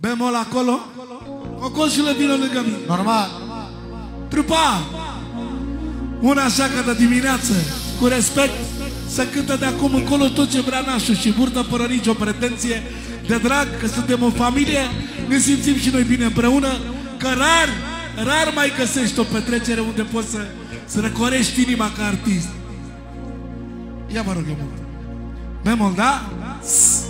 Bemol acolo, cocoșule vină lângă mine. Normal. Trupa! Una așa ca de dimineață, cu respect, să cântă de acum încolo tot ce vrea nașul și burtă fără nicio pretenție de drag, că suntem o familie, ne simțim și noi bine împreună, că rar, rar mai găsești o petrecere unde poți să, să răcorești inima ca artist. Ia vă rog eu mult. Bemol, da? Le,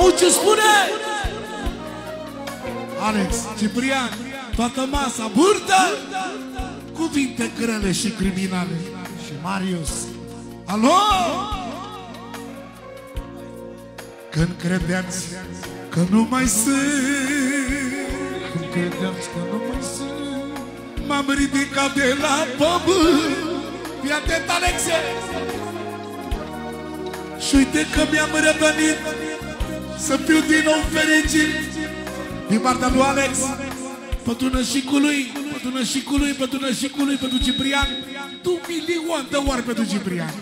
Auzi ce spune? Alex, Ciprian, toată masa, burtă! Cuvinte grele și criminale. Și Marius. Alo? Când credeați că nu mai sunt Când credeam că nu mai sunt. M-am ridicat de la pământ Fii atent, Alexe Și uite că mi-am revenit Să fiu din nou fericit. Din partea lui Alex. Pentru nășicului Pentru nășicului, pentru nășicului, pentru Ciprian. Tu milion de ori pentru Ciprian.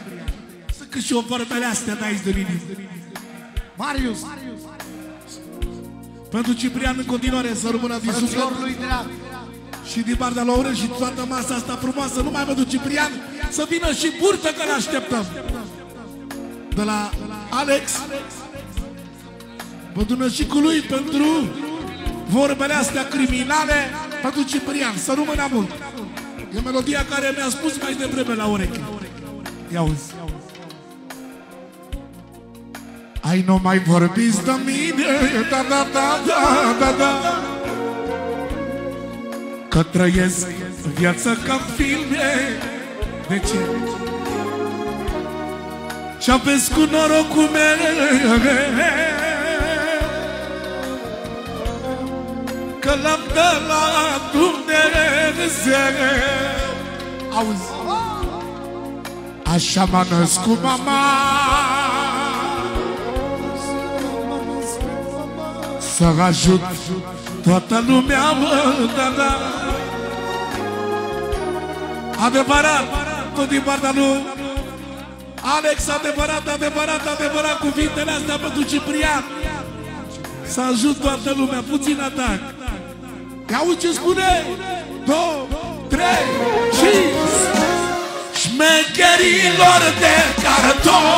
Să cât și o vorbele astea de aici de linie Marius. Pentru Ciprian în continuare să rămână din suflet. Frățior lui drag. Și din partea Laurel și toată masa asta frumoasă Numai pentru Ciprian Să vină și burtă că ne așteptăm. De la Alex. Pentru nășicul lui Pentru vorbele astea criminale. Pentru Ciprian Să rămână mult. E melodia care mi-a spus mai devreme la ureche. Ia uzi. Ai nu mai vorbiți de mine. Da, da, da, da, da, da. Că trăiesc viața ca în filme. De ce? Și aveți cu norocul meu Că l-am de la Dumnezeu Auzi? Așa m-a născut mama. Să ajut. Toată lumea, mă, da, da Adevărat, tot din partea lui Alex, adevărat, adevărat, adevărat Cuvintele astea pentru Ciprian. Să ajut toată lumea, puțin atac Ia uite ce spune? Două, trei și Șmecherilor de carton.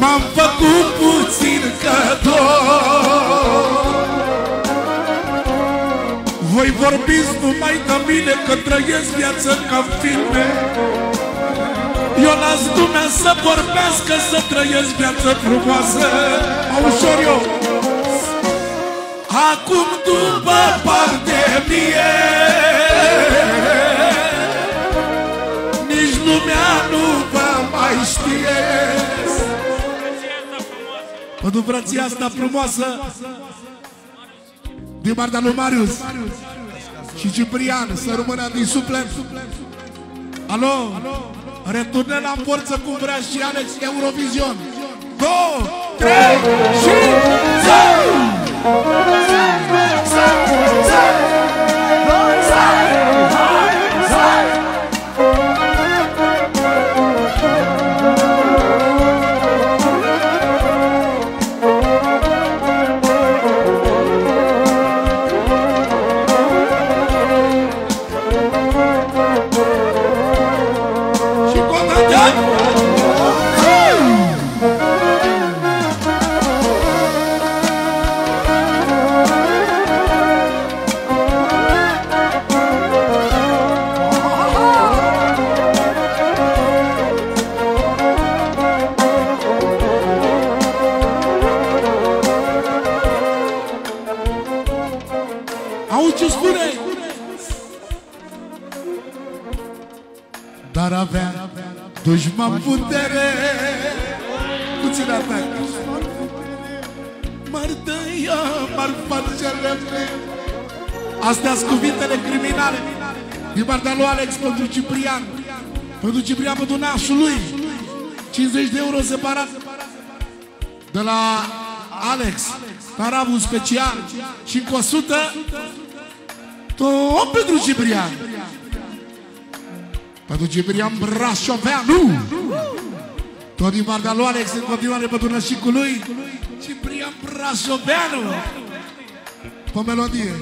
M-am făcut puțin cadou Voi vorbiți numai de mine Că trăiesc viață ca în filme. Eu las lumea să vorbească Să trăiesc viață frumoasă. Au ușor eu Acum după pandemie Nici lumea nu va mai știe. Pentru frăția asta frumoasă Din partea lui Marius Și Ciprian Să rămână din suflet. Alo? Returne la forță cum vrea și Alex Eurovision. Două, trei și Și Dușman putere. Puțin atac Mărtăia m-ar face lemne Astea sunt cuvintele criminale. Din partea lui Alex pentru Ciprian. Pentru Ciprian pentru nașul lui. 50 de euro separat. De la Alex. Taravul special. Și cu 100 Tot pentru Ciprian Pentru Ciprian Brașoveanu Tot din partea lui Alex În continuare pentru nășicul lui. Ciprian Brașoveanu Pe melodie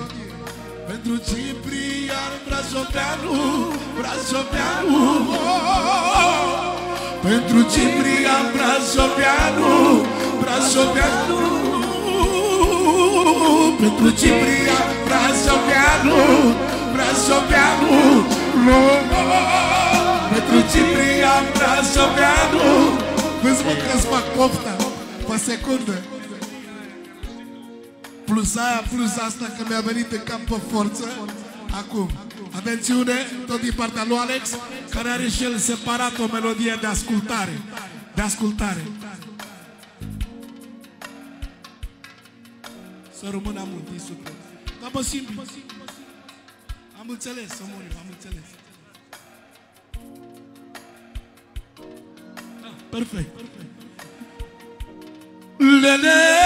Pentru Ciprian Brașoveanu Brașoveanu Pentru Ciprian Brașoveanu Brașoveanu Pentru Ciprian Brașoveanu Brașoveanu Pentru Ciprian Brașoveanu. Vezi mă că-ți fac pofta Pe secundă. Plus aia, plus asta că mi-a venit în cap pe forță. Acum, atențiune, tot din partea lui Alex Care are și el separat o melodie de ascultare. De ascultare. Să rămână mult, e super Dar mă simplu Am înțeles, să mori, am înțeles. Ah, Perfect. Lele Lele